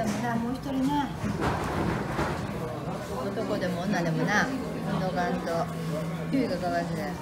でもなもう一人な男でも女でもな運動がんと9位がかわいいね